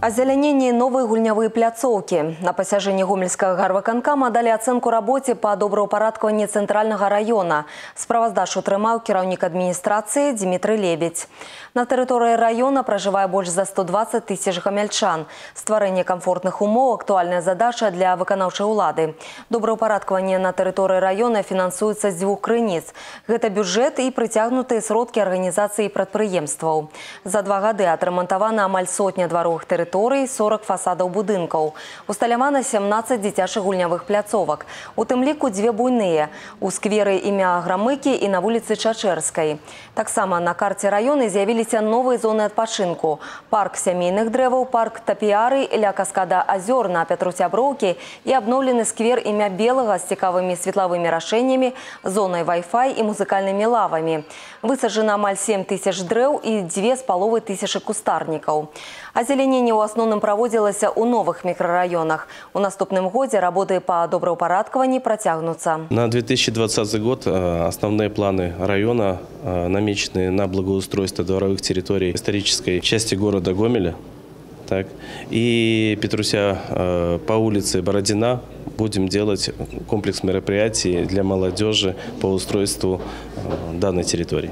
Азеляненне новыя гульнявыя пляцоўкі. На пасяжэнні гомельскага гарваканкама далі ацэнку рабоце па добраўпарадкаванні цэнтральнага раёна. Справаздачу атрымаў кіраўнік адміністрацыі Дмітрый Лебедь. На тэрыторыі раёна пражывае больш за 120 тысяч гамяльчан. Стварэнне камфортных умоў актуальная задача для выканаўчай улады. Добраўпарадкаванне на тэрыторыі раёна фінансуецца з дзвюх крыніц. Гэта бюджэт і прыцягнутыя сродкі арганізацыі прадпрыемстваў. За два гады атрамантавана амаль сотня дваровых тэрыторый тэрыторый 40 фасадаў будынкаў. Усталявана 17 дзіцячых гульнявых пляцовак. У тым ліку дзве буйныя у скверы імя грамыкі і на вуліцы Чачэрскай. Таксама на карце раёны з'явіліся новыя зоны адпачынку. Парк сямейных дрэваў, парк тапіяры, ля каскада азёр на Петруцяброўкі і абноўлены сквер імя белага з цікавымі светлавымі рашэннямі, зонай Wi-Fi і музыкальнымі лавамі. Высаджана амаль 7 тысяч дрэў і дзве з паловы тысячы кустарнікаў. Азеляненне ў асноўным праводзілася ў новых мікрараёнах. У наступным годзе работы па добраўпарадкаванні працягнуцца. На 2020 год э, основные планы района э, намечены на благоустройство дворовых территорий исторической части города Гомеля. Так. И Петруся э, по улице Бородина будем делать комплекс мероприятий для молодежи по устройству данной территории.